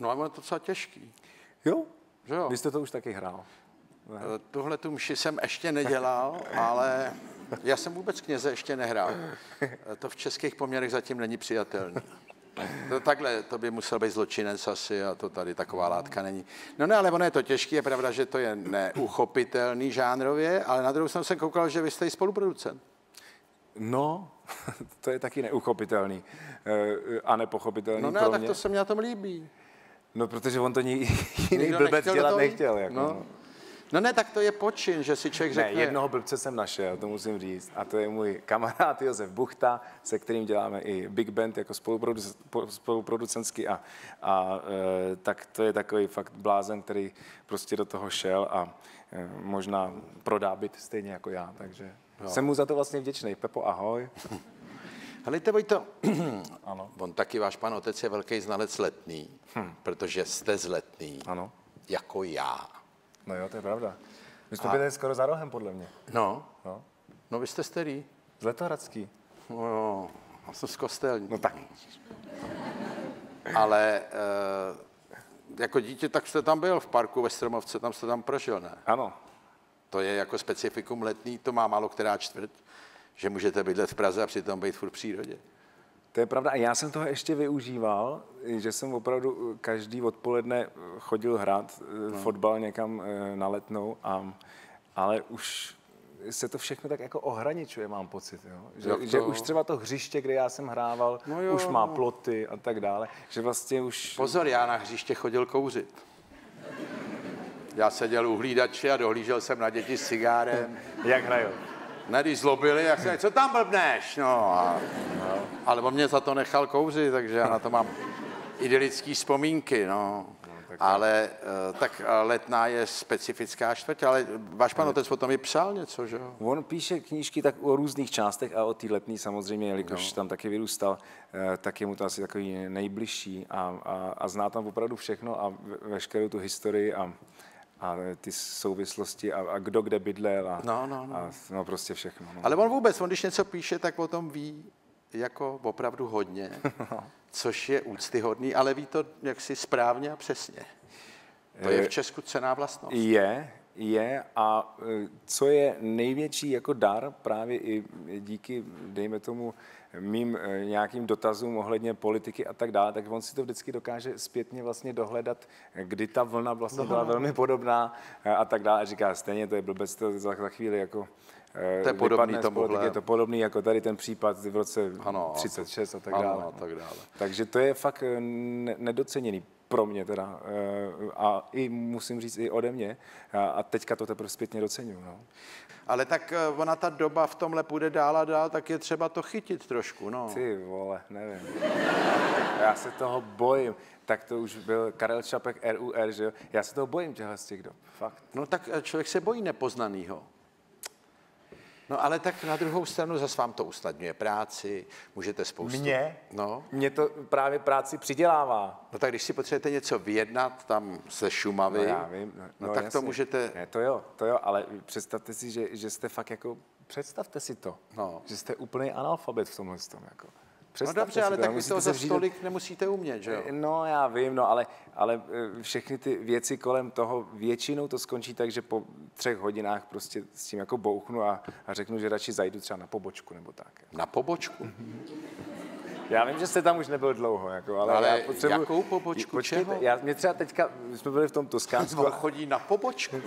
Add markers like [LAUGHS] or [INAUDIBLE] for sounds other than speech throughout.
No a ono je to docela těžký. Jo? Že jo? Vy jste to už taky hrál. Eh, Tuhle tu mši jsem ještě nedělal, ale já jsem vůbec kněze ještě nehrál. Eh, To v českých poměrech zatím není přijatelné. To takhle, to by musel být zločinec asi a to tady taková látka není. No ne, ale ono je to těžké, je pravda, že to je neuchopitelný žánrově, ale na druhou stranu jsem koukal, že vy jste i spoluproducent. No, [LAUGHS] to je taky neuchopitelný eh, a nepochopitelný No ne, tak mě. to se mě na tom líbí. No, protože on to ni, [LAUGHS] jiný Nikdo blbec nechtěl dělat nechtěl. Jako, No. no. No ne, tak to je počin, že si člověk Ne, řekne... jednoho blbce jsem našel, to musím říct. A to je můj kamarád [LAUGHS] Josef Buchta, se kterým děláme i Big Band jako spoluproduc- po- spoluproducentsky. A, a e, tak to je takový fakt blázen, který prostě do toho šel a e, možná prodá byt stejně jako já. Takže jsem mu za to vlastně vděčný. Pepo, ahoj. [LAUGHS] Helejte, Vojto, [CLEARS THROAT] Ano. on taky váš pan otec je velký znalec letný, hm. protože jste z letný, Ano. jako já. No jo, to je pravda. My jsme byli skoro za rohem, podle mě. No, No. no vy jste starý. Z Letohradský. No jo, já jsem z kostelní. No tak. Ale e, jako dítě, tak jste tam byl v parku ve Stromovce, tam jste tam prožil, ne? Ano. To je jako specifikum letný, to má málo která čtvrt, že můžete bydlet v Praze a přitom být furt v přírodě. To je pravda. A já jsem toho ještě využíval, že jsem opravdu každý odpoledne chodil hrát no. fotbal někam na letnou, a, ale už se to všechno tak jako ohraničuje, mám pocit. Jo? Že, to? že už třeba to hřiště, kde já jsem hrával, no jo, už má no. ploty a tak dále, že vlastně už... Pozor, já na hřiště chodil kouřit. Já seděl u hlídače a dohlížel jsem na děti s cigárem. [LAUGHS] Jak hrajou? Ne, když zlobili, jak se, co tam blbneš? No, a, no. Ale on mě za to nechal kouřit, takže já na to mám idylické vzpomínky, no. Ale eh, tak eh, letná je specifická čtvrť, ale váš pan otec potom i psal něco, že jo? On píše knížky tak o různých částech a o té letní samozřejmě, jelikož No. tam taky vyrůstal, eh, tak je mu to asi takový nejbližší a, a, a zná tam opravdu všechno a ve- veškerou tu historii a, a ty souvislosti a, a kdo kde bydlel a, No, no, no. a no prostě všechno. No. Ale on vůbec, on když něco píše, tak o tom ví jako opravdu hodně, [LAUGHS] což je úctyhodný, ale ví to jaksi správně a přesně. To je v Česku cená vlastnost. Je, je a e, co je největší jako dar právě i díky, dejme tomu, mým e, nějakým dotazům ohledně politiky a tak dále, tak on si to vždycky dokáže zpětně vlastně dohledat, kdy ta vlna vlastně byla velmi podobná e, a tak dále. A říká, stejně to je blbec, to za, za chvíli jako To je podobný tomuhle. je to podobný jako tady ten případ v roce Ano, 36 a tak ano, dále. a tak dále. Takže to je fakt eh, ne- nedoceněný pro mě teda. eh, A i musím říct i ode mě. A- teďka to teprve zpětně doceňuju. No. Ale tak eh, ona ta doba v tomhle půjde dál a dál, tak je třeba to chytit trošku, no. Ty vole, nevím. Já se toho bojím. Tak to už byl Karel Čapek RUR, že jo? Já se toho bojím těchhle z těch dob. Fakt. No tak eh, člověk se bojí nepoznanýho. No ale tak na druhou stranu zase vám to usnadňuje práci, můžete spoustu... Mně? No. Mě to právě práci přidělává. No tak když si potřebujete něco vyjednat tam ze Šumavy, No já vím. no, tak to jasně. můžete... Ne, to jo, to jo, ale představte si, že, že jste fakt jako, představte si to, No. že jste úplný analfabet v tomhle tom, jako. No Představte dobře, si ale to, tak vy to se za stolik nemusíte umět, že jo? No, já vím, no, ale, ale eh, všechny ty věci kolem toho, většinou to skončí tak, že po třech hodinách prostě s tím jako bouchnu a, a řeknu, že radši zajdu třeba na pobočku nebo tak. Na pobočku. [LAUGHS] Já vím, že jste tam už nebyl dlouho, jako, ale, Ale já potřebuji... jakou pobočku, Počkejte, čeho? já, mě třeba teďka, my jsme byli v tom Toskánsku, On chodí na pobočku.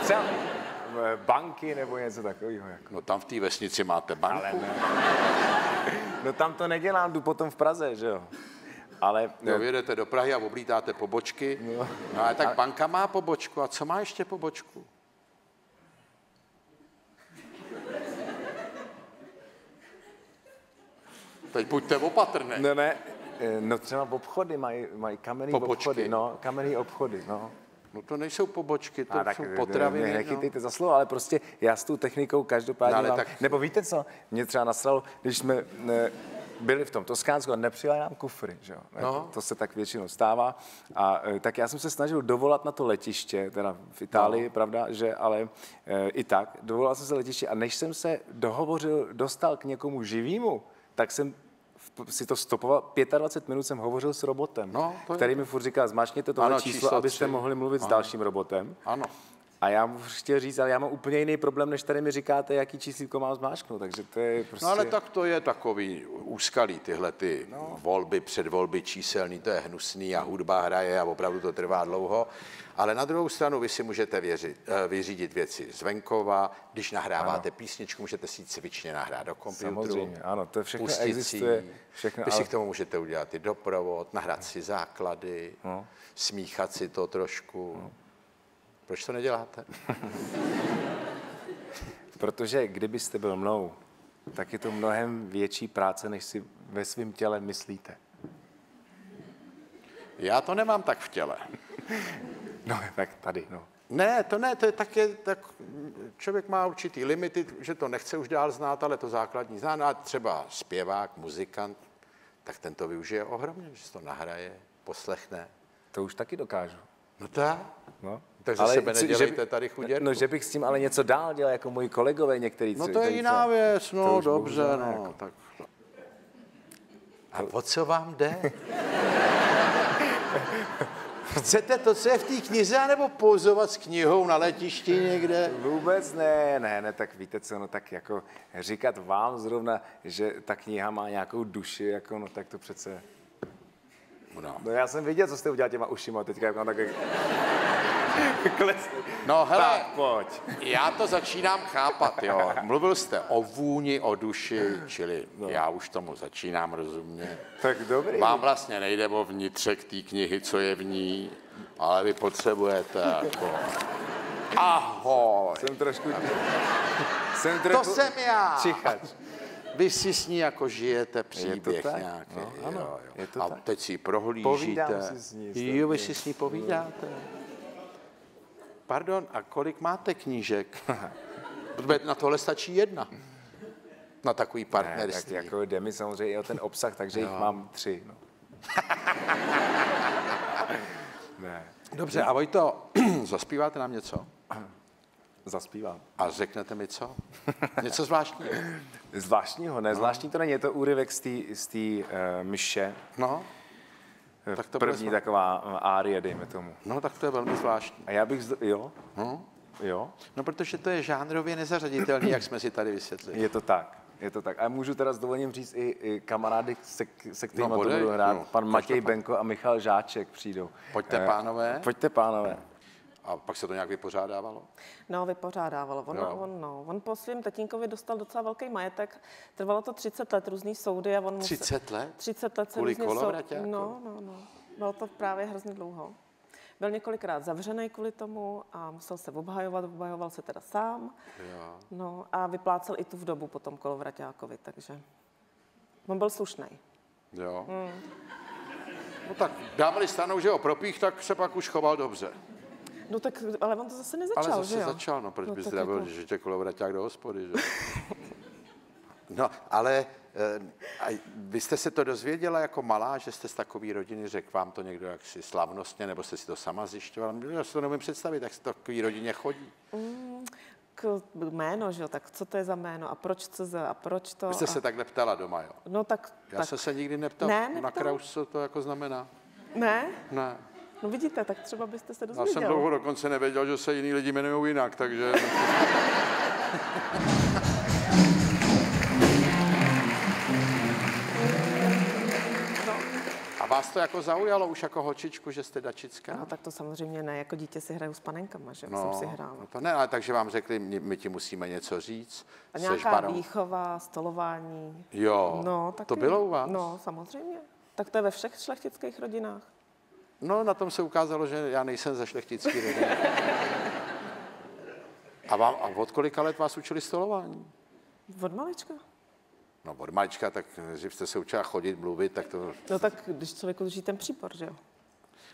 třeba eh, banky nebo něco takového. Jako. No tam v té vesnici máte banku. Ale ne. No tam to nedělám, jdu potom v Praze, že jo. Ale Jo, vyjedete do Prahy a oblítáte pobočky. No ale tak banka má pobočku. A co má ještě pobočku? Teď buďte opatrné. Ne, ne, eh, no třeba obchody mají, mají kamenný Pobočky. obchody, no, kamenný obchody, no. No to nejsou pobočky, to A tak jsou eh, potraviny. mě no. nechytejte za slovo, ale prostě já s tou technikou každopádně No, ale mám, tak- nebo víte co, mě třeba nasralo, když jsme ne, byli v tom Toskánsku a nepřijali nám kufry, že jo? No. To se tak většinou stává. A eh, tak já jsem se snažil dovolat na to letiště, teda v Itálii, no. pravda, že ale e, i tak, dovolal jsem se letiště a než jsem se dohovořil, dostal k někomu živýmu, tak jsem si to stopoval, 25 minut jsem hovořil s robotem, No, to je- který mi furt říká, zmáčkněte tohle Ano, číslo, číslo abyste mohli mluvit s dalším robotem. Ano. A já mu chtěl říct, ale já mám úplně jiný problém, než tady mi říkáte, jaký číslíko mám zmáčknout, takže to je prostě... No ale tak to je takový úskalý, tyhle ty no. volby, předvolby číselný, to je hnusný a hudba hraje a opravdu to trvá dlouho. Ale na druhou stranu vy si můžete věřit, eh, vyřídit věci z venkova, když nahráváte ano. písničku, můžete si ji cvičně nahrát do počítače. Samozřejmě, ano, to všechno pustit si existuje, všechno, Vy si ale- k tomu můžete udělat i doprovod, nahrát si základy, No. smíchat si to trošku. Proč to neděláte? [LAUGHS] Protože kdybyste byl mnou, tak je to mnohem větší práce, než si ve svém těle myslíte. Já to nemám tak v těle. [LAUGHS] No, tak tady, no. Ne, to ne, to je tak, je, tak člověk má určitý limity, že to nechce už dál znát, ale to základní zná. No a třeba zpěvák, muzikant, tak ten to využije ohromně, že si to nahraje, poslechne. To už taky dokážu. No tak. No. Tak ze sebe nedělejte tady chuděrku. No, že bych s tím ale něco dál dělal, jako moji kolegové některý. No to je jiná věc, no dobře, bohužel no. jako. Tak. A o co vám jde? [LAUGHS] Chcete to, co je v té knize, anebo pouzovat s knihou na letišti někde? Vůbec ne, ne, ne, tak víte co, no tak jako říkat vám zrovna, že ta kniha má nějakou duši, jako no tak to přece... No. No já jsem viděl, co jste udělal těma ušima, teďka jak mám tak... [LAUGHS] Klesne. No hele, Tak pojď. Já to začínám chápat, jo. Mluvil jste o vůni, o duši, čili No. já už tomu začínám rozumět. Tak dobrý. Vám vlastně nejde o vnitřek té knihy, co je v ní, ale vy potřebujete jako... Ahoj! Jsem trošku... jsem To trochu... jsem já! Čichač. Vy si s ní jako žijete příběh tak? nějaký. No, ano, jo, jo. je to A tak. teď si ji prohlížíte. Povídám si s ní, Jo, vy si s ní povídáte. Pardon, a kolik máte knížek? [LAUGHS] Na tohle stačí jedna. Na takový Ne, tak partnerství. jako jde mi samozřejmě i o ten obsah, takže jich mám tři. No. [LAUGHS] ne, Dobře, a Vojto, [CLEARS THROAT] zaspíváte nám něco? [CLEARS THROAT] zaspívám. A řeknete mi co? Něco zvláštního? [LAUGHS] Zvláštního, ne, zvláštní to není, je to úryvek z té z té, uh, myše. No, tak to bude První zvláštní. taková uh, árie, dejme tomu. no, tak to je velmi zvláštní. A já bych, zd- jo, No, jo, no protože to je žánrově nezařaditelný, jak jsme si tady vysvětlili. je to tak. Je to tak. A můžu teda s dovolením říct i, i kamarády, se, se kterými No, budu hrát. no, Pan Matěj. Benko a Michal Žáček přijdou. Pojďte, Eh, pánové. Pojďte, pánové. A pak se to nějak vypořádávalo? No, vypořádávalo. On, Jo. on, no, on po svém tatínkovi dostal docela velký majetek. Trvalo to 30 let, různý soudy. A on 30 let? 30 let se Kvůli kolovraťáku? No, no, no. Bylo to právě hrozně dlouho. Byl několikrát zavřený kvůli tomu a musel se obhajovat, obhajoval se teda sám. Jo. No a vyplácel i tu vdobu potom kolovraťákovi, takže on byl slušný. Jo. Hmm. No tak dávali stanou, že ho propích, tak se pak už choval dobře. No tak, ale on to zase nezačal, Ale zase že jo? začal, no proč No by tak zdravil, jako- že tě kolovraťák do hospody, že? [LAUGHS] No, ale eh, a vy jste se to dozvěděla jako malá, že jste z takové rodiny, řekl vám to někdo jaksi slavnostně, nebo jste si to sama zjišťovala? Já si to nemůžu představit, jak se to takové rodině chodí. K jméno, že jo? Tak co to je za jméno a proč CZ a proč to? Vy jste a... se takhle ptala doma, jo? No tak, Já tak jsem se nikdy neptal Ne, na neptal? kraus, co to jako znamená. ne? Ne. No vidíte, tak třeba byste se Já dozvěděl. jsem dlouho dokonce nevěděl, že se jiní lidi jmenují jinak, takže... [LAUGHS] A vás to jako zaujalo už jako holčičku, že jste dačická? no tak to samozřejmě ne, jako dítě si hraju s panenkama, že no, jsem si hrála. no to ne, ale takže vám řekli, my, my ti musíme něco říct. A nějaká baron. výchova, stolování. Jo, No, taky. to bylo u vás? No, samozřejmě. Tak to je ve všech šlechtických rodinách. No, na tom se ukázalo, že já nejsem ze šlechtický rodiny. A, vám, a od kolika let vás učili stolování? Od malička. No, od malička, tak že jste se učila chodit, mluvit, tak to... No tak, když člověk udrží ten přípor, že jo?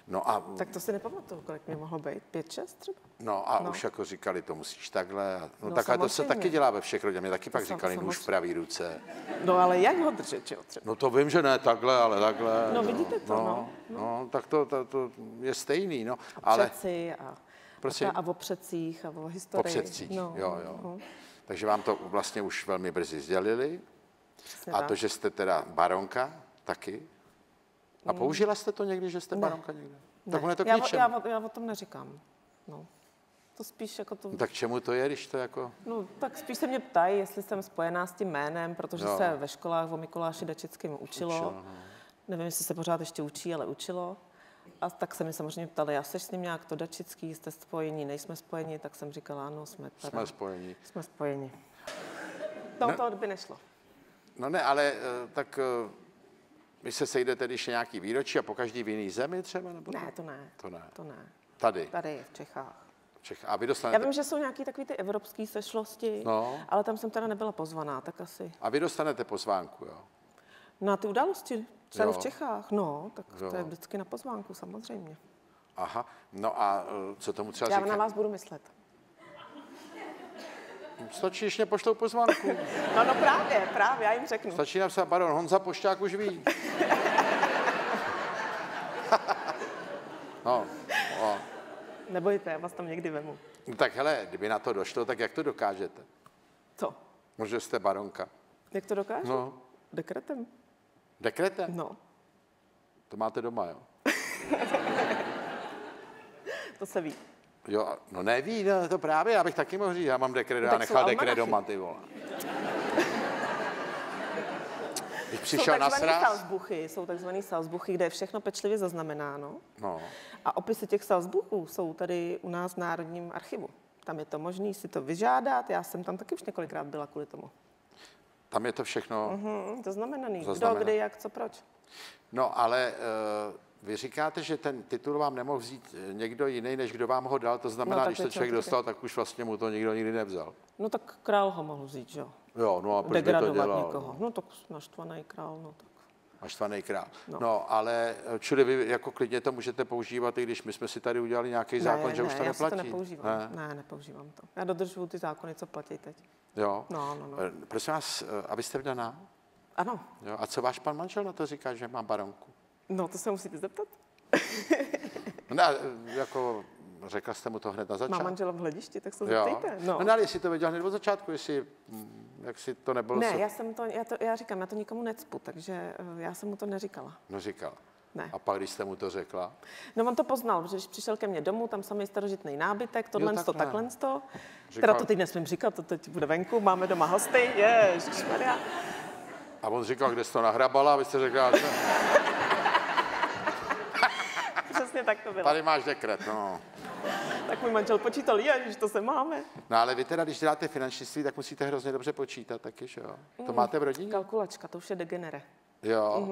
No a, Tak to si nepamatuju, kolik mě mohlo být. Pět, šest třeba? no a no. už jako říkali, to musíš takhle. No, No, tak ale to se taky dělá ve všech rodinách. Mě taky pak sam- říkali nůž v pravý ruce. No ale jak ho držet, že jo? Třeba? No to vím, že ne takhle, ale takhle. No, vidíte to, no. no. No, tak to, to, to je stejný, no. A Ale přeci a, Prosím? a, a o předcích a o historii. předcích, No, jo, jo. no. Takže vám to vlastně už velmi brzy sdělili. Přesně A tak. to, že jste teda baronka, taky? A použila jste to někdy, že jste Ne. baronka někde? Tak ono je to k já, já, já o tom neříkám. No. To spíš jako to... No, tak čemu to je, když to jako... No, tak spíš se mě ptají, jestli jsem spojená s tím jménem, protože Jo. se ve školách o Mikuláši Dačickým učilo. Učilo, no. Nevím, jestli se pořád ještě učí, ale učilo. A tak se mi samozřejmě ptali, já seš s ním nějak to Dačický, jste spojení, nejsme spojeni, tak jsem říkala, ano, jsme teda. Jsme spojení. jsme spojeni. No, Ne- to by nešlo. No ne, ale eh, tak eh, vy se sejdete, když je nějaký výročí a po každý v jiný zemi třeba? Nebo Ne, to ne. To ne. To ne. Tady, Tady v Čechách. Čech. A vy Já dostanete, vím, že jsou nějaký takový ty evropské sešlosti, No. ale tam jsem teda nebyla pozvaná, tak asi. a vy dostanete pozvánku, jo? Na ty události tady Jo. v Čechách, no, tak to Jo. je vždycky na pozvánku, samozřejmě. Aha. No a eh, co tomu třeba Já na říká? vás budu myslet. Stačí, když mě pošlou pozvánku. [LAUGHS] No, no právě, právě, já jim řeknu. Stačí napsat baron Honza Pošťák už ví. [LAUGHS] no, no. Nebojte, já vás tam někdy vemu. No tak hele, kdyby na to došlo, tak jak to dokážete? Co? Možná jste baronka. Jak to dokážu? No, Dekretem? dekretem? No, To máte doma, jo? [LAUGHS] to se ví. Jo, no neví, no, to právě, já bych taky mohl říct, já mám dekret, No já nechal jsou dekret almanachy. doma, ty vole. [LAUGHS] Když Jsou přišel na takzvaný sraz, salzbuchy, jsou takzvaný salzbuchy, kde je všechno pečlivě zaznamenáno. no, A opisy těch salzbuchů jsou tady u nás v Národním archivu. Tam je to možné si to vyžádat. Já jsem tam taky už několikrát byla kvůli tomu. tam je to všechno, Hm, to znamenaný. Kdo, kdy, jak, co, proč. no ale uh, vy říkáte, že ten titul vám nemohl vzít eh, někdo jiný, než kdo vám ho dal, to znamená, No, když to člověk dostal, tak už vlastně mu to nikdo nikdy nevzal. No tak král ho mohl vzít, že jo? Jo, no a proč by to dělal? někoho. No tak naštvaný král, no tak. Naštvaný král. No. No. ale eh, čili vy jako klidně to můžete používat, i když my jsme si tady udělali nějaký zákon, ne, že ne, už to já neplatí. to nepoužívám. Ne? Ne? ne, nepoužívám to. Já dodržuju ty zákony, co platí teď. Jo. No, no, no. Eh, Prosím vás, eh, a vy jste vdaná? Ano, Jo. A co váš pan manžel na to říká, že má baronku? No to se musíte zeptat. No, jako řekla jste mu to hned na Mám začátku? manžela v hledišti, tak se Jo. zeptejte. No. no, ale jestli to věděl hned od začátku, jestli, mm, jak si to nebylo Ne, se- já jsem to, já to, já říkám, já to nikomu necpu, takže eh, já jsem mu to neříkala. No říkal. Ne. A pak, když jste mu to řekla, No on to poznal, protože když přišel ke mně domů, tam samý starožitný nábytek, tohle to, takhle. takhle to. Říkal- Teda to teď nesmím říkat, to teď bude venku, máme doma hosty, ježišmarja. a on říkal, kde jsi to nahrabala, a vy jste řekla, že Přesně tak to bylo. tady máš dekret, no. Tak můj manžel počítal, ježiš, to se máme. No ale vy teda, když děláte finančnictví, tak musíte hrozně dobře počítat taky, že jo? Mm. To máte v rodině? Kalkulačka, to už je degenere. Jo.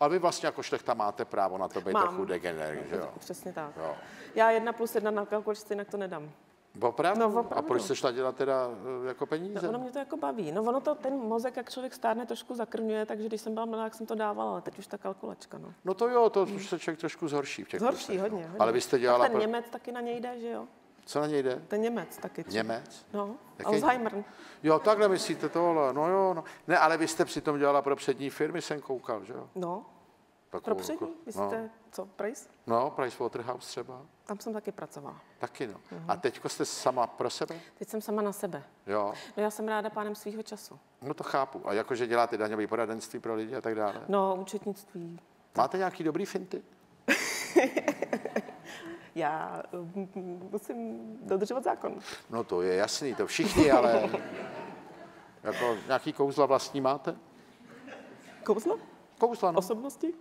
Ale vy vlastně jako šlechta máte právo na to být. Mám. trochu degener, že jo? Přesně tak. Jo. Já jedna plus jedna na kalkulačce, jinak to nedám. Opravdu? No, A opravdu. proč jste šla dělat teda eh, jako No, peníze? ono mě to jako baví. No ono to, ten mozek, jak člověk stárne, trošku zakrňuje, takže když jsem byla mladá, tak jsem to dávala, ale teď už ta kalkulačka, no. No to jo, to už se člověk trošku zhorší v těch Zhorší plusech, hodně, no. hodně. Ale vy jste dělala... A ten pro- Němec taky na něj jde, že jo? Co na něj jde? Ten Němec taky. třeba. Němec? No, Jaký- Alzheimer. Jo, takhle myslíte tohle, no jo, no. Ne, ale vy jste přitom dělala pro přední firmy, jsem koukal, že jo? No, Takovou, pro přední. Vy no, co, Price? no, Pricewaterhouse třeba, Tam jsem taky pracovala. taky no. Mhm. A teďko jste sama pro sebe? Teď jsem sama na sebe. Jo, No já jsem ráda pánem svýho času. no to chápu. A jakože děláte daňové poradenství pro lidi a tak dále. No, účetnictví. Máte nějaký dobrý finty? [LAUGHS] Já mm, musím dodržovat zákon. No to je jasný, to všichni, ale [LAUGHS] jako nějaký kouzla vlastní máte? Kouzlo? Kouzla, no. Osobnosti?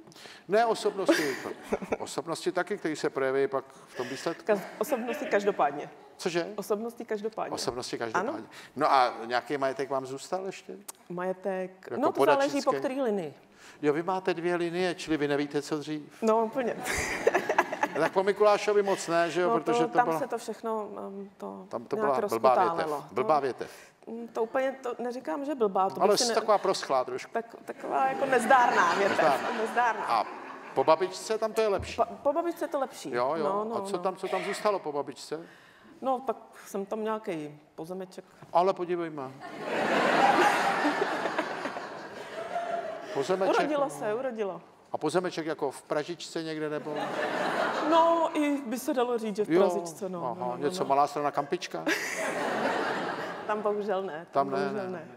Ne osobnosti. [LAUGHS] Osobnosti taky, které se projeví pak v tom výsledku. Kaz- osobnosti každopádně. Cože? Osobnosti každopádně. Osobnosti každopádně. No a nějaký majetek vám zůstal ještě? Majetek. Jako no to záleží po podačické? který linii. Jo, vy máte dvě linie, čili vy nevíte, co dřív. No úplně. [LAUGHS] Tak po Mikulášovi moc ne, že jo, No, protože to, to tam byla, se to všechno um, to tam to nějak byla blbá větev. Blbá To, větev. Mm, to úplně, to neříkám, že blbá, to Ale jsi ne, taková proschlá trošku. tak, taková jako nezdárná větev. Nezdárná. nezdárná. A po babičce tam to je lepší. Po, po babičce je to lepší. Jo, jo. No, no, a co no. tam, co tam zůstalo po babičce? No, tak jsem tam nějaký pozemeček. Ale podívej má. [LAUGHS] Pozemeček. Urodilo se, urodilo. A pozemeček jako v Pražičce někde nebo? No, i by se dalo říct, že v Prazičce, no. Aha, no, no, něco no. malá strana kampička? [LAUGHS] Tam bohužel ne. Tam ne, bohužel ne.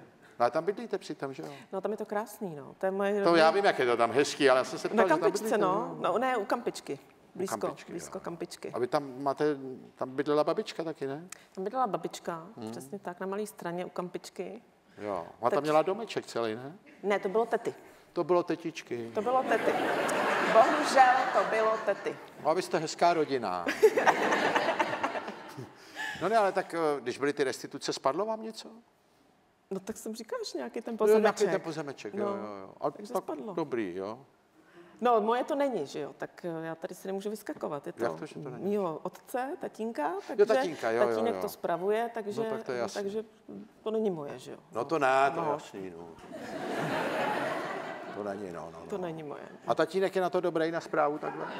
No a tam bydlíte přitom, že jo? No tam je to krásný, no. To je moje To já vím, jak je to tam hezký, ale já jsem se ptal, Na že tam kampičce, bydlíte, no. no. ne, u kampičky. Blízko, Kampičky, blízko jo. kampičky. A vy tam máte, tam bydlela babička taky, ne? Tam bydlela babička, Hmm. přesně tak, na malé straně u kampičky. Jo. A tam měla domeček celý, ne? Ne, to bylo tety. To bylo tetičky. To bylo tety. Bohužel to bylo tety. No a vy jste hezká rodina. [LAUGHS] No ne, ale tak eh, když byly ty restituce, spadlo vám něco? No tak jsem říkal, že nějaký ten Jo, nějaký pozemeček. ten pozemeček, jo, No, jo, jo. A takže tak spadlo. dobrý, jo. No, moje to není, že jo, tak eh, já tady si nemůžu vyskakovat. Je to, Jak to, že to není? mýho otce, tatínka, takže tatínka, jo, jo, tatínek jo. to spravuje, takže, No, tak to je jasný. takže to není moje, že jo. No to ne, to je No. jasný, no. To není, no, no, To no. není moje. A tatínek je na to dobrý na zprávu takhle? [LAUGHS]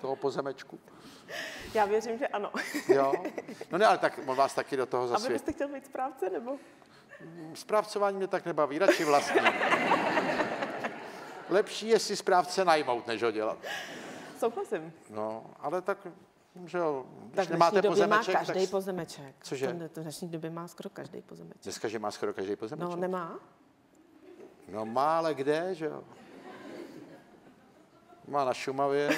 Toho pozemečku? Já věřím, že ano. Jo. No ne, ale tak on vás taky do toho A vy zasvět. byste chtěl být správce, nebo? Správcování mě tak nebaví, radši vlastní. Lepší je si správce najmout, než ho dělat. Souhlasím. No, ale tak, že jo, když Tak v nemáte dnešní době má pozemeček, každý tak... pozemeček. Cože? To, v dnešní době má skoro každý pozemeček. Dneska, že má skoro každý pozemeček? No, nemá? No má, ale kde, že jo? Má na Šumavě.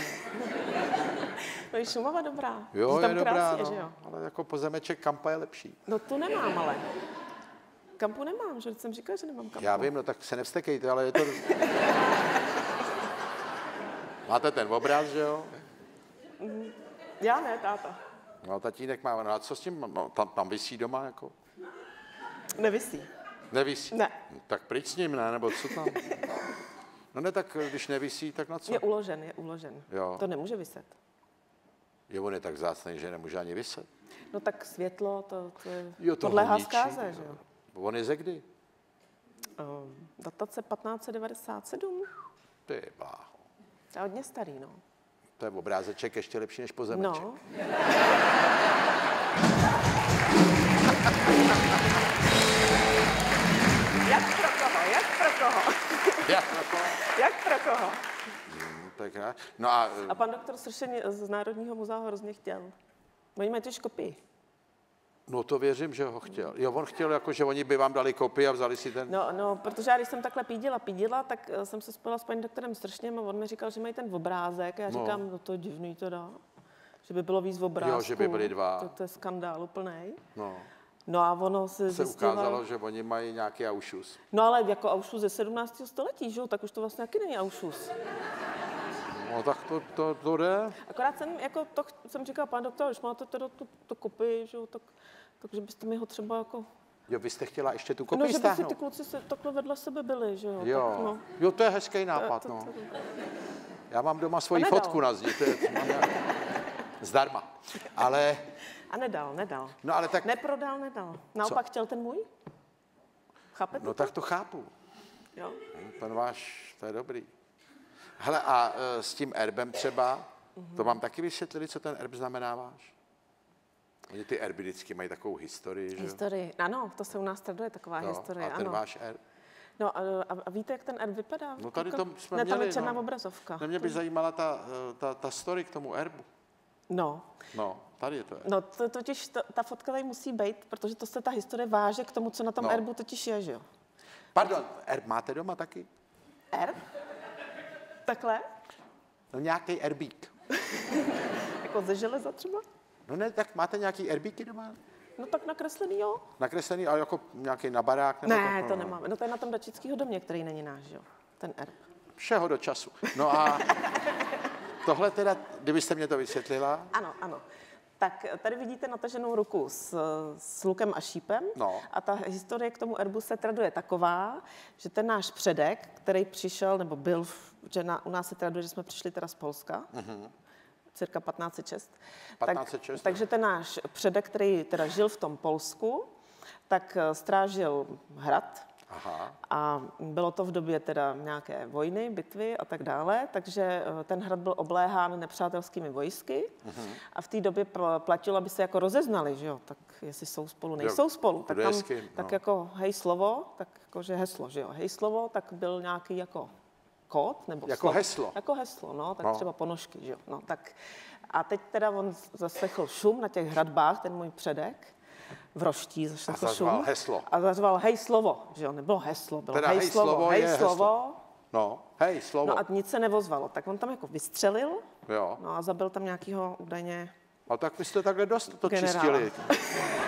No je Šumava dobrá. Jo, Že tam je dobrá, krásně, no, že jo? ale jako pozemeček Kampa je lepší. No tu nemám, ale. Kampu nemám, že jsem říkal, že nemám kampu. Já vím, no tak se nevstekejte, ale je to... Máte ten obraz, že jo? Já ne, táta. No, tatínek má, no a co s tím, no, tam, tam vysí doma, jako? Nevisí. Nevisí? Ne. No, tak pryč s ním, ne, nebo co tam? No ne, tak když nevisí, tak na co? Je uložen, je uložen. Jo. To nemůže vyset. Je on je tak vzácný, že nemůže ani vyset. No tak světlo, to, to je Jo, to podléhá ničí, zkáze, že jo. On je ze kdy? Um, datace 1597, Ty bláho. to je hodně starý, no. To je obrázeček ještě lepší než pozemeček. No, [LAUGHS] ne? no a, A pan doktor Sršeň z Národního muzea ho hrozně chtěl. Oni mají totiž kopii. no to věřím, že ho chtěl. Jo, on chtěl, jako, že oni by vám dali kopii a vzali si ten... No, no, protože já když jsem takhle pídila, pídila, tak eh, jsem se spojila s paní doktorem Stršněm a on mi říkal, že mají ten obrázek. A já No. říkám, no to je divný to dá. Že by bylo víc obrázků. že by byly dva. To, to je skandál úplnej. No, No a ono se, se zjistilo... ukázalo, že oni mají nějaký aušus. No ale jako Aušus ze 17. století, že jo? Tak už to vlastně taky není Aušus. No tak to, to, to jde. Akorát jsem, jako to jsem říkala, pan doktor, když máte teda tu, tu kopii, že jo, tak, takže byste mi ho třeba jako... Jo, vy jste chtěla ještě tu No, kopii že by si ty kluci se takhle vedle sebe byli, že jo? Jo, Tak, no. jo, to je hezký nápad, To- no. to- to- Já mám doma svoji fotku na zdi, to je to mám já- zdarma. Ale, A nedal, nedal. no ale tak, Neprodal, nedal. Naopak chtěl ten můj? Chápete? no tak to chápu. Jo. Ten váš, to je dobrý. Hele, a e, s tím erbem třeba, to vám taky vysvětlili, co ten erb znamená váš? Oni ty erby vždycky mají takovou historii, že? Historii. Ano, to se u nás traduje, taková Jo, historie. a ten ano. váš erb? No a, a, víte, jak ten erb vypadá? No tady Jako- to jsme ne, tam měli, je černá no. obrazovka. No mě by zajímala ta, e, ta, ta story k tomu erbu. No, No, tady je to erb. no to, totiž to, ta fotka tady musí být, protože to se ta historie váže k tomu, co na tom No. erbu totiž je, že jo? Pardon, erb máte doma taky? Erb? Takhle? No nějaký erbík. [LAUGHS] Jako ze železa třeba? No ne, tak máte nějaký erbíky doma? No tak nakreslený, jo? Nakreslený, ale jako nějaký na barák? Nebo Ne, tak, to no, nemáme. No to je na tom dačického domě, který není náš, jo? Ten erb. Všeho do času. No a [LAUGHS] tohle teda, kdybyste mě to vysvětlila, Ano, ano. Tak tady vidíte nataženou ruku s, s lukem a šípem. No. A ta historie k tomu erbu se traduje taková, že ten náš předek, který přišel, nebo byl, v- že na, u nás se traduje, že jsme přišli teda z Polska, cirka 1506. 1506, Tak, takže ten náš předek, který teda žil v tom Polsku, tak eh, strážil hrad, aha, a bylo to v době teda nějaké vojny, bitvy a tak dále, takže eh, ten hrad byl obléhán nepřátelskými vojsky. A v té době pl- platilo, aby se jako rozeznali, že jo, tak jestli jsou spolu, nejsou spolu, tak tam, tak no. jako hej slovo, tak jako že heslo, že jo, hej slovo, tak byl nějaký jako kód nebo Jako slovo. heslo. Jako heslo, no, tak No. třeba ponožky, že jo, no, tak a teď teda on zaslechl šum na těch hradbách, ten můj předek, v roští zašel A šum. heslo. A zařval hej slovo, že jo, nebylo heslo, bylo Teda hej, hej slovo, hej heslo. slovo. No, hej, slovo. No a nic se nevozvalo, tak on tam jako vystřelil, Jo. no a zabil tam nějakýho údajně A tak vy jste takhle dost to Generála. čistili. [LAUGHS]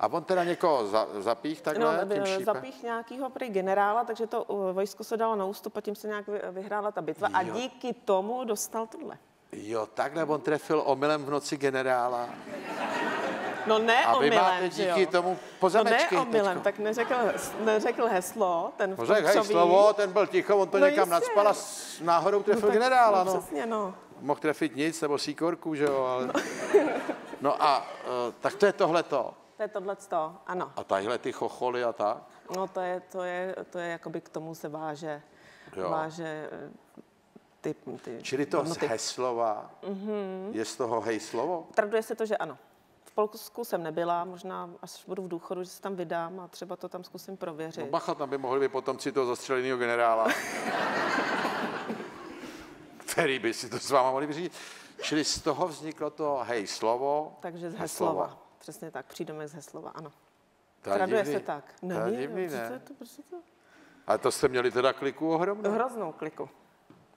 A on teda někoho za, zapích takhle, No, tím šípem? zapích nějakého prý generála, takže to uh, vojsko se dalo na ústup a tím se nějak vy- vyhrála ta bitva a Jo. díky tomu dostal tohle. Jo, takhle on trefil omylem v noci generála. No ne A vy omylem, máte že jo? díky tomu No pozemečky. ne omylem, teďko. tak neřekl, neřekl heslo, ten No řekl, hej, slovo, ten byl ticho, on to No někam jistě. nadspal a s náhodou trefil tak- generála, no. no. Přesně, no. Mohl trefit nic, nebo síkorku, že jo, ale... No a uh, tak to je tohleto. To je tohleto, ano. A tadyhle ty chocholy a tak. No to je, to je, to je jakoby k tomu se váže, Jo. váže eh, ty, ty Čili to z hodnoty. heslova Mhm. je z toho hej slovo? Traduje se to, že ano. V Polsku jsem nebyla, možná až budu v důchodu, že se tam vydám a třeba to tam zkusím prověřit. No bacha, tam by mohli být potomci toho zastřeleného generála. [LAUGHS] který by si to s váma mohli vyřídit. Čili z toho vzniklo to hej slovo. Takže z heslovo. Heslova. Přesně tak, přídomek z Heslova, ano. To je Traduje divný. se tak. To je divný, co to je ne? to, prostě to? Ale to jste měli teda kliku ohromnou. Hroznou kliku.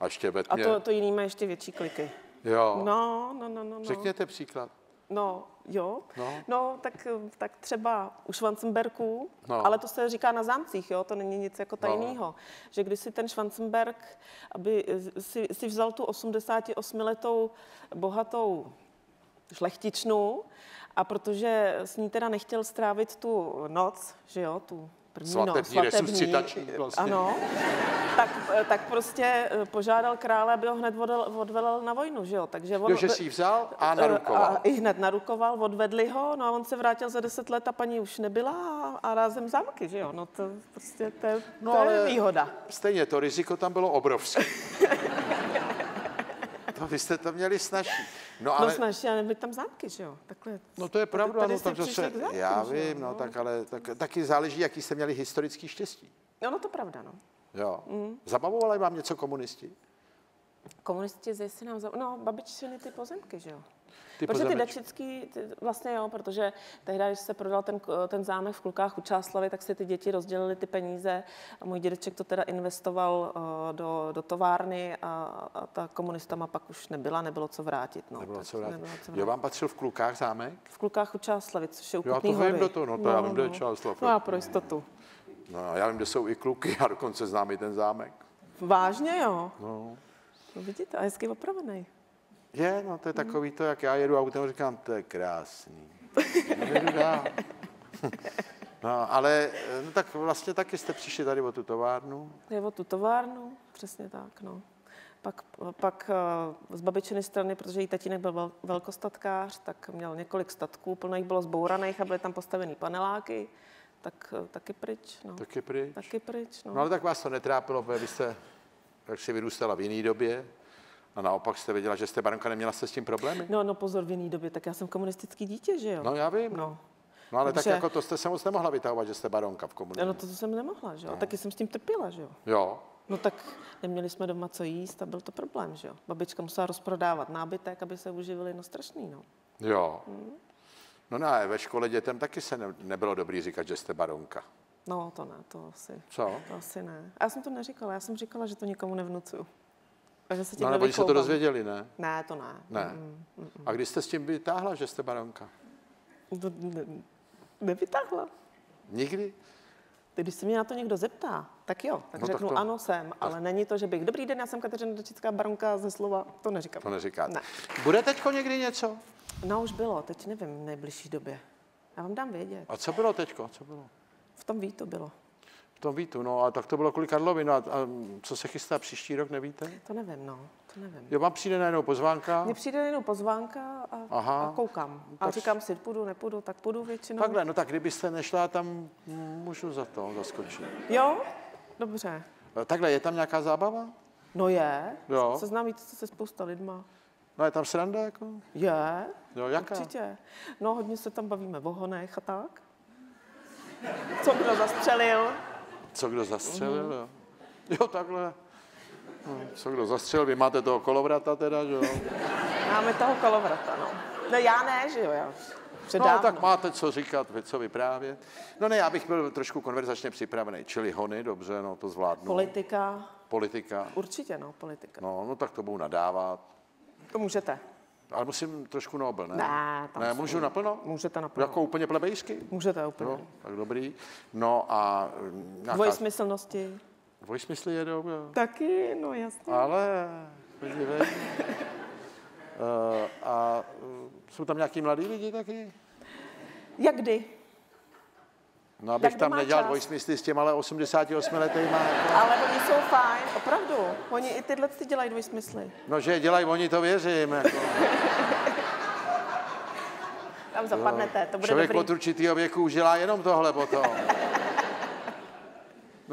A ještě ve A to, to jiný má ještě větší kliky. Jo. No, no, no, no. no. Řekněte příklad. No, jo. No. No, tak, tak třeba u Schwanzenberků, No. ale to se říká na zámcích, jo, to není nic jako tajného. Že když si ten Schwanzenberg, aby si, si vzal tu 88-letou bohatou šlechtičnu a protože s ní teda nechtěl strávit tu noc, že jo, tu první Svatební, noc, resuscitační vlastně. ano, tak, tak prostě eh, požádal krále, aby ho hned odvel, odvelel na vojnu, že jo, takže on... Jo, že si ji vzal a narukoval. A i hned narukoval, odvedli ho, no a on se vrátil za deset let a paní už nebyla a, a rázem zámky, že jo, no to prostě to, je- No, to je ale- výhoda. Stejně to riziko tam bylo obrovské. [LAUGHS] to vy jste to měli snažší. No No ale, snaží, ale nebyly tam zámky, že jo, takhle. no to je pravda, tady no tak zase, zámkům, já vím, no tak ale tak, taky záleží, jaký jste měli historický štěstí. No, no to pravda, no. Jo. Mm. Zabavovali vám něco komunisti? Komunisti zjistí nám, za... no babičiny ty pozemky, že jo. Ty protože ty dečický, ty, vlastně jo, protože tehdy, když se prodal ten, ten zámek v Klukách u Čáslavy, tak si ty děti rozdělili ty peníze a můj dědeček to teda investoval uh, do, do továrny a, a ta komunistama pak už nebyla, nebylo co vrátit. No, Nebylo tak co vrátit. nebylo co Jo, vrátit. vám patřil v Klukách zámek? V Klukách u Čáslavy, což je u Já to vím, hory. kdo to, no to já vím, kde je Čáslav. No já pro jistotu. No, já vím, kde jsou i kluky, [LAUGHS] a dokonce znám i ten zámek. Vážně jo? No. No vidíte, a hezky opravený. Je, no to je takový to, jak já jedu autem a říkám, to je krásný. No. [LAUGHS] No, ale no, tak vlastně taky jste přišli tady o tu továrnu. Je o tu továrnu, přesně tak, no. Pak, pak eh, z babičiny strany, protože jí tatínek byl vel, velkostatkář, tak měl několik statků, plno jich bylo zbouraných a byly tam postavený paneláky, tak eh, taky pryč, no. Taky pryč. Taky pryč, no. No ale tak vás to netrápilo, protože vy jste tak si vyrůstala v jiné době a naopak jste věděla, že jste baronka, neměla jste s tím problémy? No, no pozor, v jiný době, tak já jsem komunistický dítě, že jo? No já vím. No, No ale tak Takže- jako to jste se moc nemohla vytahovat, že jste baronka v komunismu. no to, to jsem nemohla, že jo? Taky jsem s tím trpěla, že jo? Jo. No tak neměli jsme doma co jíst a byl to problém, že jo? Babička musela rozprodávat nábytek, aby se uživili, no strašný, no. Jo. No ne, ve škole dětem taky se ne, nebylo dobrý říkat, že jste baronka. No to ne, to asi, Co? to asi ne. A já jsem to neříkala, já jsem říkala, že to nikomu nevnucuju. A že se tím No nebo se to dozvěděli, ne? Ne, to ne. Ne. Mm, A kdy jste s tím vytáhla, že jste baronka? To ne, nevytáhla. Nikdy? Když se mě na to někdo zeptá, tak jo, tak No, tak řeknu to- ano, jsem, ale není to, že bych, dobrý den, já jsem Kateřina Dočická baronka ze slova, to neříkám. To neříkáte. Ne. Bude teďko někdy něco? No už bylo, teď nevím, v nejbližší době. Já vám dám vědět. A co bylo teďko? Co bylo? V tom ví to bylo. Tom vítu, no a tak to bylo kvůli Karlovi. No a, a co se chystá příští rok, nevíte? To nevím, no, to nevím. Jo, vám přijde najednou pozvánka. Mně přijde jenom pozvánka a, Aha. a koukám. A Tak- říkám si, půjdu, nepůjdu, tak půjdu většinou. Takhle, no tak kdybyste nešla, tam můžu za to zaskočit. Jo? Dobře. E, Takhle, je tam nějaká zábava? No je. Jo. Seznámíte se se spousta lidma. No je tam sranda jako? Je. Jo, jaká? Určitě. No hodně se tam bavíme o honech a tak. Co kdo zastřelil. Co kdo zastřelil, jo? Jo, takhle. No, co kdo zastřelil, vy máte toho kolovrata teda, že jo? Máme toho kolovrata, no. No já ne, že jo, já. Předávno. No, tak máte co říkat, co vyprávět. No ne, já bych byl trošku konverzačně připravený. Čili hony, dobře, no to zvládnu. Politika, Politika. určitě no, politika. No, no tak to budu nadávat. To můžete. Ale musím trošku Nobel, ne? Ne, tam ne jsou- můžu naplno? Můžete naplno. Jako úplně plebejsky? Můžete úplně. No, tak dobrý. No a mm, nějaká... Dvojsmyslnosti. Dvojsmysly jedou, jo. Taky, no jasně. Ale, podívej. Uh, [LAUGHS] a uh, jsou tam nějaký mladí lidi taky? Jak kdy? No, abych tam nedělal čas? dvojsmysly s těma ale 88 letýma. Jako. Ale oni jsou fajn, opravdu. Oni i tyhle ty dělají dvojsmysly. No, že dělají oni, to věřím. Jako. Tam zapadnete, to bude Člověk dobrý. od určitého věku už dělá jenom tohle potom.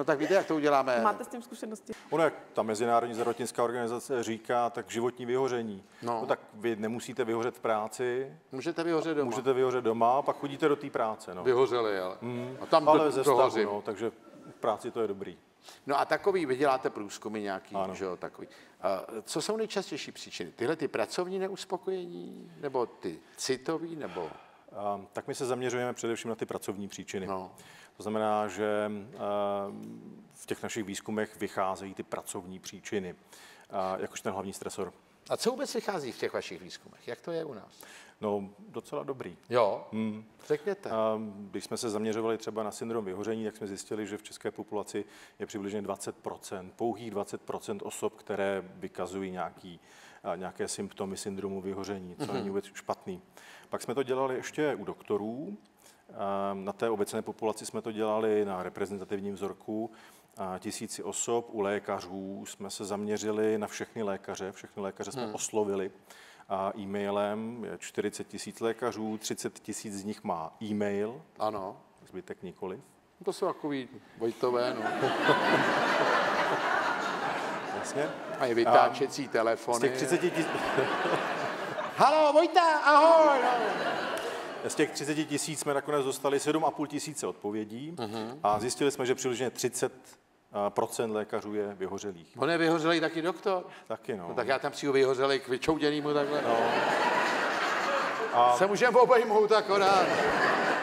No tak víte, jak to uděláme? Máte s tím zkušenosti? Ono, jak ta Mezinárodní zdravotnická organizace říká, tak životní vyhoření. No. No. tak vy nemusíte vyhořet v práci, Můžete vyhořet doma. můžete vyhořet doma a pak chodíte do té práce. No. Vyhořeli, ale. A tam Ale do, ze stavu, no, takže v práci to je dobrý. No a takový, vy děláte průzkumy nějaký, Ano. že jo, takový. A co jsou nejčastější příčiny? Tyhle ty pracovní neuspokojení, nebo ty citový, nebo... A, tak my se zaměřujeme především na ty pracovní příčiny. No. To znamená, že a, v těch našich výzkumech vycházejí ty pracovní příčiny, a, jakož ten hlavní stresor. A co vůbec vychází v těch vašich výzkumech? Jak to je u nás? No, docela dobrý. Jo, řekněte. A Když jsme se zaměřovali třeba na syndrom vyhoření, tak jsme zjistili, že v české populaci je přibližně 20% pouhých 20% osob, které vykazují nějaký, nějaké symptomy syndromu vyhoření, co není vůbec špatný. Pak jsme to dělali ještě u doktorů. Na té obecné populaci jsme to dělali na reprezentativním vzorku a tisíci osob. U lékařů jsme se zaměřili na všechny lékaře, všechny lékaře jsme oslovili a e-mailem. Je 40 tisíc lékařů, 30 tisíc z nich má e-mail, Ano, zbytek nikoliv. to jsou takový Vojtové, no. [LAUGHS] Jasně. A je vytáčecí Z telefony. těch 30 tisíc, [LAUGHS] [LAUGHS] Halo, Vojta, ahoj! No. Z těch 30 tisíc jsme nakonec dostali 7,5 tisíce odpovědí a zjistili jsme, že přibližně 30 procent lékařů je vyhořelých. On je vyhořelý taky doktor. Taky no. No, tak já tam přijdu vyhořelý k vyčouděnýmu takhle. No. A- Se můžeme obejmout akorát.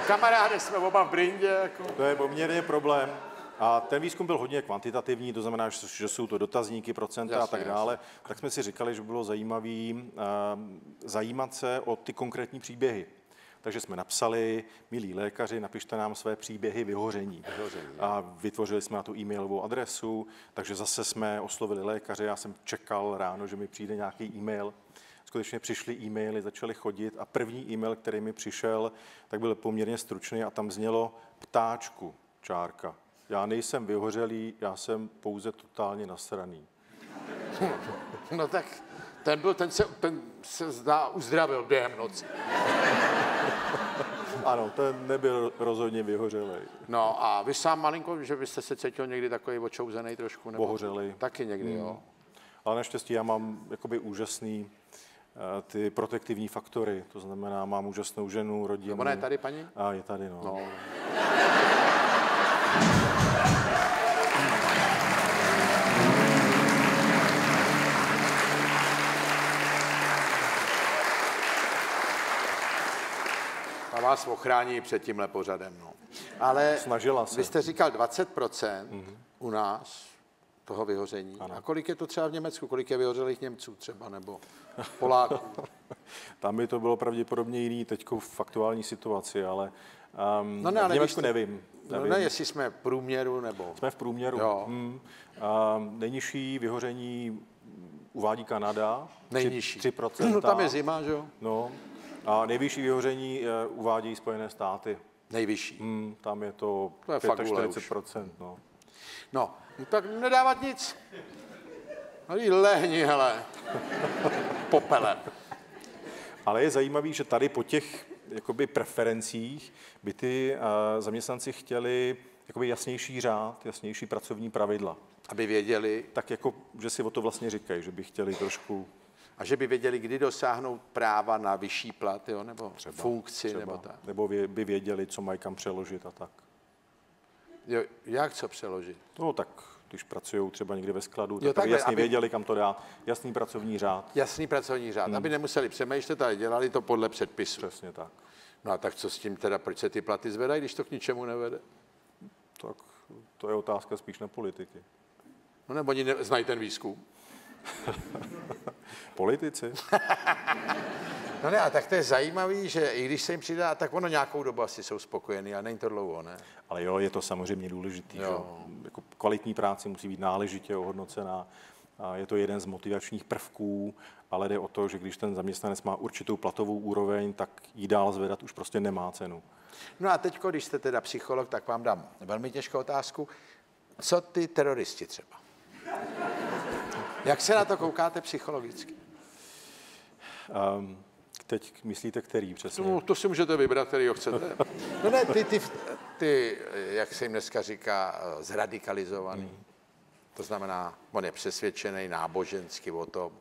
Kamaráde, jsme oba v brindě. Jako. To je poměrně problém. A ten výzkum byl hodně kvantitativní, to znamená, že jsou to dotazníky, procenta a Jasně, tak dále. Tak jsme si říkali, že by bylo zajímavé zajímat se o ty konkrétní příběhy. Takže jsme napsali, milí lékaři, napište nám své příběhy vyhoření. A vytvořili jsme na tu e-mailovou adresu, takže zase jsme oslovili lékaře. Já jsem čekal ráno, že mi přijde nějaký e-mail. Skutečně přišly e-maily, začaly chodit a první e-mail, který mi přišel, tak byl poměrně stručný a tam znělo ptáčku, čárka. Já nejsem vyhořelý, já jsem pouze totálně nasraný. [LAUGHS] No tak ten, byl, ten, se, ten se zdá uzdravil během noci. [LAUGHS] Ano, ten nebyl rozhodně vyhořelý. No a vy sám malinko, že byste se cítil někdy takový očouzený trošku? Nebo... Ohořelej. Taky někdy, jo. Ale naštěstí já mám jakoby úžasný eh, ty protektivní faktory, to znamená, mám úžasnou ženu, rodinu. Ona je tady, paní? A je tady, no. No. Vás ochrání před tímhle pořadem. No. Ale Snažila se. vy jste říkal 20% mm-hmm. u nás toho vyhoření. Ano. A kolik je to třeba v Německu? Kolik je vyhořelých Němců třeba, nebo Poláků? [LAUGHS] Tam by to bylo pravděpodobně jiný teď v aktuální situaci, ale um, No ne, ale v Německu když to- nevím. No nevím. ne, jestli jsme v průměru, nebo... Jsme v průměru. Jo. Hmm. A nejnižší vyhoření uvádí Kanada. Nejnižší. 3, 3%. No tam je zima, že jo? No. A nejvyšší vyhoření eh, uvádějí Spojené státy. Nejvyšší. Hmm, tam je to, To je fakt 45%. No. No, no tak nedávat nic. No jí lehni, hele. [LAUGHS] Popele. Ale je zajímavý, že tady po těch jakoby preferencích by ty uh, zaměstnanci chtěli jakoby jasnější řád, jasnější pracovní pravidla. Aby věděli, Tak jako, že si o to vlastně říkají, že by chtěli trošku a že by věděli, kdy dosáhnout práva na vyšší plat, jo, nebo třeba, funkci, třeba, nebo tak. nebo by věděli, co mají kam přeložit a tak. Jo, jak co přeložit? No tak, když pracují třeba někde ve skladu, tak Jo, takhle, jasně aby- věděli, kam to dát. Jasný pracovní řád. Jasný pracovní řád, hmm. aby nemuseli přemýšlet, ale dělali to podle předpisu. Přesně tak. No a tak co s tím teda, proč se ty platy zvedají, když to k ničemu nevede? Tak to je otázka spíš na politiky. No nebo oni ne, znají ten výzkum. [LAUGHS] Politici? [LAUGHS] No ne, a tak to je zajímavý, že i když se jim přidá, tak ono nějakou dobu asi jsou spokojení a není to dlouho, ne? Ale jo, je to samozřejmě důležitý. Že? Jo. Jako kvalitní práce musí být náležitě ohodnocená. A je to jeden z motivačních prvků, ale jde o to, že když ten zaměstnanec má určitou platovou úroveň, tak jí dál zvedat už prostě nemá cenu. No a teď, když jste teda psycholog, tak vám dám velmi těžkou otázku. Co ty teroristi třeba? Jak se na to koukáte psychologicky? Um, teď myslíte, který přesně? No, to si můžete vybrat, který ho chcete. [LAUGHS] No ne, ty, ty, ty, jak se jim dneska říká, eh, zradikalizovaný. To znamená, on je přesvědčený nábožensky o tom,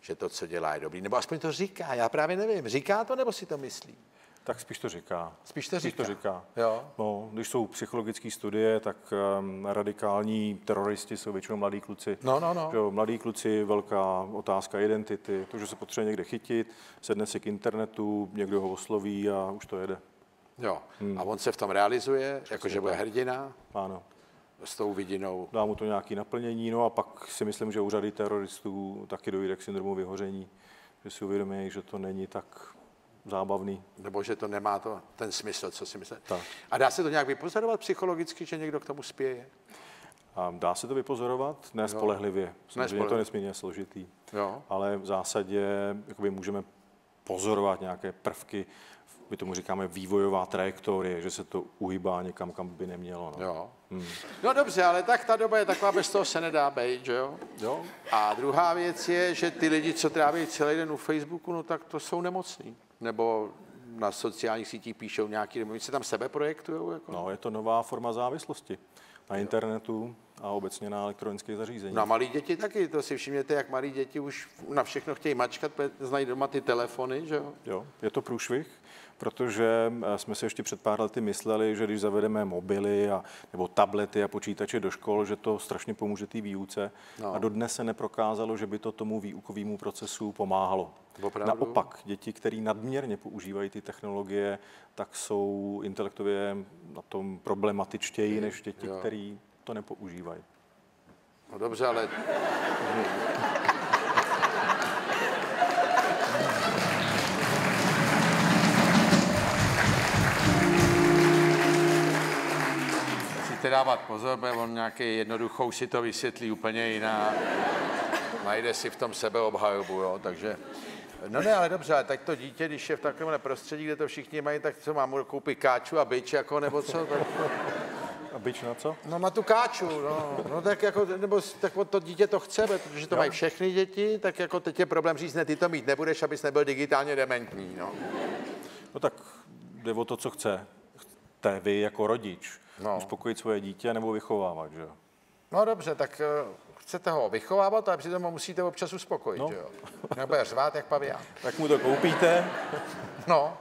že to, co dělá, je dobrý. Nebo aspoň to říká, já právě nevím. Říká to, nebo si to myslí? Tak spíš to říká. Spíš to Spíš to říká. říká. Jo. No, když jsou psychologické studie, tak um, radikální teroristi jsou většinou mladí kluci. No, no, no. Že jo, mladí kluci, velká otázka identity, to, že se potřebuje někde chytit, sedne si k internetu, někdo ho osloví a už to jede. Jo. A on se v tom realizuje, jakože bude hrdina, Ano. s tou vidinou. Dá mu to nějaké naplnění, no a pak si myslím, že u řady teroristů taky dojde k syndromu vyhoření, že si uvědomí, že to není tak zábavný. Nebo že to nemá to, ten smysl, co si myslíte. Tak. A dá se to nějak vypozorovat psychologicky, že někdo k tomu spěje? A dá se to vypozorovat? Ne spolehlivě. Samozřejmě je to nesmírně složitý. Jo. Ale v zásadě jakoby můžeme pozorovat nějaké prvky, my tomu říkáme vývojová trajektorie, že se to uhýbá někam, kam by nemělo. No. Jo. No dobře, ale tak ta doba je taková, bez toho se nedá být, že jo? Jo? A druhá věc je, že ty lidi, co tráví celý den u Facebooku, no tak to jsou nemocní. Nebo na sociálních sítích píšou nějaký, nebo se tam sebe projektují. Jako? No, je to nová forma závislosti na internetu a obecně na elektronických zařízení. Na malí děti taky, to si všimněte, jak malí děti už na všechno chtějí mačkat, znají doma ty telefony, že jo? Jo, je to průšvih, protože eh, jsme si ještě před pár lety mysleli, že když zavedeme mobily a, nebo tablety a počítače do škol, že to strašně pomůže té výuce. No. A dodnes se neprokázalo, že by to tomu výukovému procesu pomáhalo. Opravdu? Naopak, děti, které nadměrně používají ty technologie, tak jsou intelektově na tom problematičtěji než děti, které to nepoužívají. No dobře, ale... [LAUGHS] Musíte dávat pozor, protože on nějaký jednoduchou si to vysvětlí úplně jiná. Najde si v tom sebeobhajobu, jo, takže... No ne, ale dobře, ale tak to dítě, když je v takovémhle prostředí, kde to všichni mají, tak co mám koupit káču a byč, jako, nebo co? Tak... A byč na co? No na tu káču, no. no tak jako, nebo tak to dítě to chce, protože to mají všechny děti, tak jako teď je problém říct, ne, ty to mít nebudeš, abys nebyl digitálně dementní, no. No tak jde o to, co chce. Chce vy jako rodič. No. Uspokojit svoje dítě nebo vychovávat, že jo? No dobře, tak eh, chcete ho vychovávat, ale přitom ho musíte občas uspokojit, no. No. jo. Nebude řvát jak pavián. Tak mu to koupíte, No,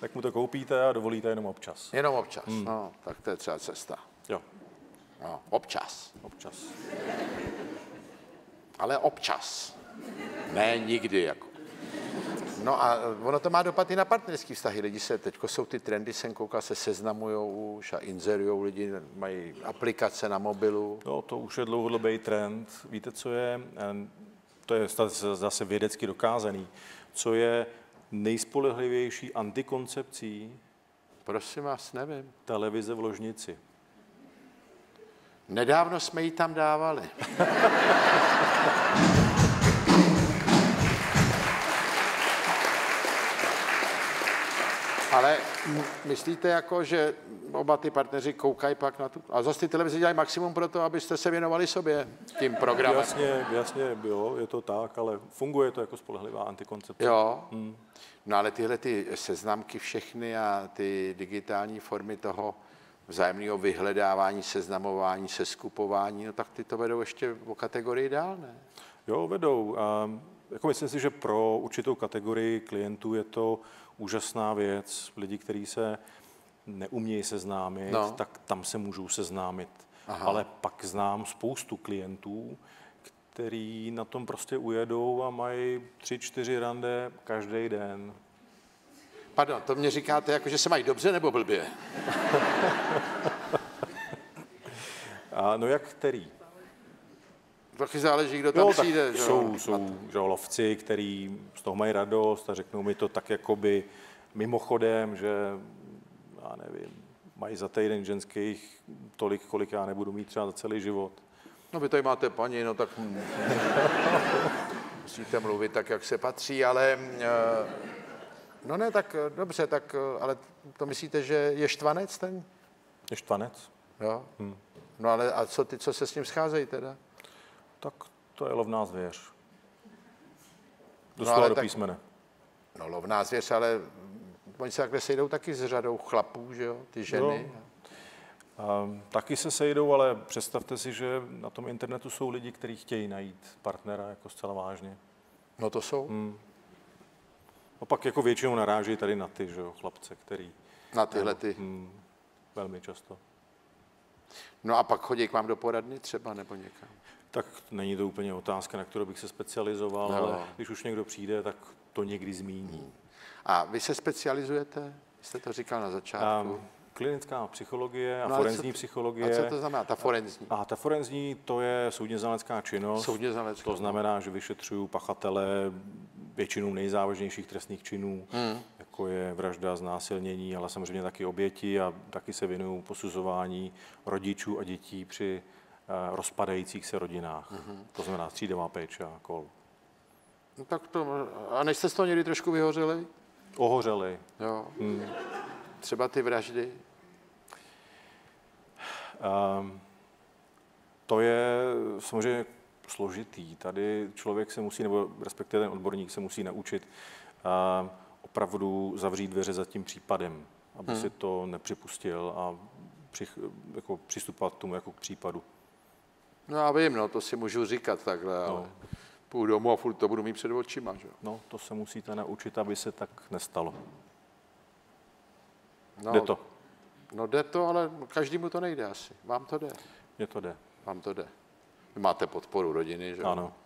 tak mu to koupíte a dovolíte jenom občas. jenom občas, hmm. no, tak to je třeba cesta. Jo, No, občas, občas. ale občas. Ne nikdy, jako. No a ono to má dopad i na partnerský vztahy. Lidi se, teď jsou ty trendy, jsem koukal, se seznamujou už a inzerujou lidi, mají aplikace na mobilu. No, to už je dlouhodobý trend. Víte, co je, eh, to je zase- zase vědecky dokázaný, co je nejspolehlivější antikoncepcí Prosím vás, nevím. televize v ložnici. Nedávno jsme ji tam dávali. [LAUGHS] Ale myslíte jako, že oba ty partneři koukají pak na tu... A zase ty televize dělají maximum pro to, abyste se věnovali sobě tím programem. Jasně, jasně, jo, je to tak, ale funguje to jako spolehlivá antikoncepce. Jo. No ale tyhle ty seznamky všechny a ty digitální formy toho vzájemného vyhledávání, seznamování, seskupování, no tak ty to vedou ještě o kategorii dál, ne? Jo, vedou. A jako myslím si, že pro určitou kategorii klientů je to úžasná věc. Lidi, kteří se neumějí seznámit, No. tak tam se můžou seznámit. Aha. Ale pak znám spoustu klientů, který na tom prostě ujedou a mají tři, čtyři rande každý den. Pardon, to mě říkáte jako, že se mají dobře nebo blbě? [LAUGHS] A no jak který? Taky záleží, kdo tam Jo, přijde. že jsou, jsou že lovci, kteří z toho mají radost a řeknou mi to tak jakoby mimochodem, že já nevím, mají za týden ženských tolik, kolik já nebudu mít třeba za celý život. No vy tady máte paní, no tak [LAUGHS] musíte mluvit tak, jak se patří, ale eh, no ne, tak eh, dobře, tak eh, ale to myslíte, že je štvanec ten? Je štvanec? Jo? No ale a co ty, co se s ním scházejí teda? Tak to je lovná zvěř. No, Doslova ale do tak- písmene. No lovná zvěř, ale oni se takhle sejdou taky s řadou chlapů, že jo, ty ženy. A taky se sejdou, ale představte si, že na tom internetu jsou lidi, kteří chtějí najít partnera jako zcela vážně. No to jsou, A pak jako většinou narážejí tady na ty, že jo, chlapce, který na tyhle ty. hm, velmi často. No a pak chodí k vám do poradny třeba nebo někam. Tak není to úplně otázka, na kterou bych se specializoval, Jo. ale když už někdo přijde, tak to někdy zmíní. A vy se specializujete? Jste to říkal na začátku. A klinická psychologie a No a forenzní co- psychologie. A co to znamená, ta forenzní? A ta forenzní, to je soudně znalecká činnost. Soudně znalecká. To znamená, že vyšetřuju pachatele většinou nejzávažnějších trestných činů, hmm. jako je vražda, znásilnění, ale samozřejmě taky oběti a taky se věnuju posuzování rodičů a dětí při rozpadajících se rodinách. Hmm. To znamená střídavá péče a kol. No tak to, a než jste z toho někdy trošku vyhořeli? Ohořeli. Jo. Třeba ty vraždy? Um, to je samozřejmě složitý. Tady člověk se musí, nebo respektive ten odborník se musí naučit uh, opravdu zavřít dveře za tím případem, aby hmm. si to nepřipustil a přich, jako přistupovat k tomu jako k případu. No já vím, no, to si můžu říkat takhle, ale půjdu domů a furt to budu mít před očima, že? jo. No, to se musíte naučit, aby se tak nestalo. No, Jde to. No jde to, ale každému to nejde asi. Vám to jde. Mně to jde. Vám to jde. Vy máte podporu rodiny, že? jo? Ano. [LAUGHS]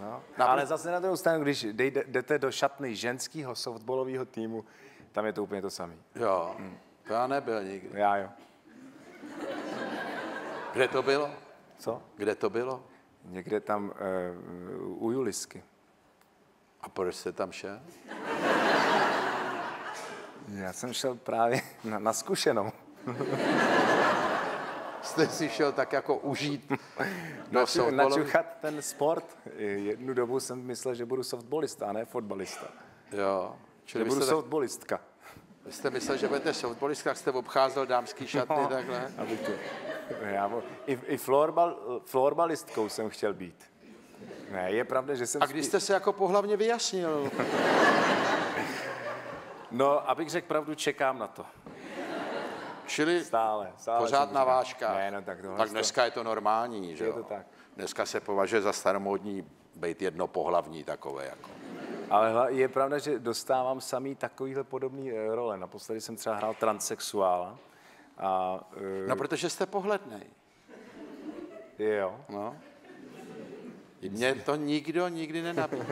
No. Na- Ale zase na druhou stranu, když jdete do šatny ženského softballového týmu, tam je to úplně to samé. Jo, to já nebyl nikdy. Já jo. Kde to bylo? Co? Kde to bylo? Někde tam uh, u Julisky. A proč jste tam šel? Já jsem šel právě na, na zkušenou. Jste si šel tak jako užít do Naču, načuchat ten sport. Jednu dobu jsem myslel, že budu softballista, a ne fotbalista. Jo. Že Čili vy budu jste, tak, softballistka. vy jste myslel, že budete softballistka, jak jste obcházel dámský šatny No. takhle? Abych to, já, I, i florbal, florbalistkou jsem chtěl být. Ne, je pravda, že jsem... A když jste se jako pohlavně vyjasnil? [LAUGHS] No, abych řekl pravdu, čekám na to. Čili Stále. stále pořád na váškách. Ne, no tak tak to- dneska je to normální, že Je jo? to tak. Dneska se považuje za staromódní být jednopohlavní takové jako. Ale je pravda, že dostávám samý takovýhle podobný eh, role. Naposledy jsem třeba hrál transsexuála. A, No, protože jste pohlednej. uh, jo. No. Mně to nikdo nikdy nenabídl.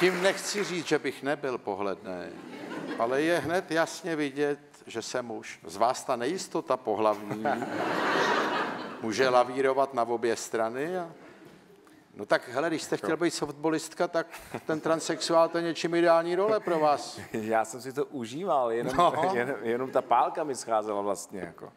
Tím nechci říct, že bych nebyl pohledný, ale je hned jasně vidět, že jsem muž. Z vás ta nejistota pohlavní může lavírovat na obě strany. A... No tak hele, když jste chtěl být softballistka, tak ten transexuál to je něčím ideální role pro vás. [LAUGHS] Já jsem si to užíval, jenom, No. no. jen, jenom ta pálka mi scházela vlastně. Jako.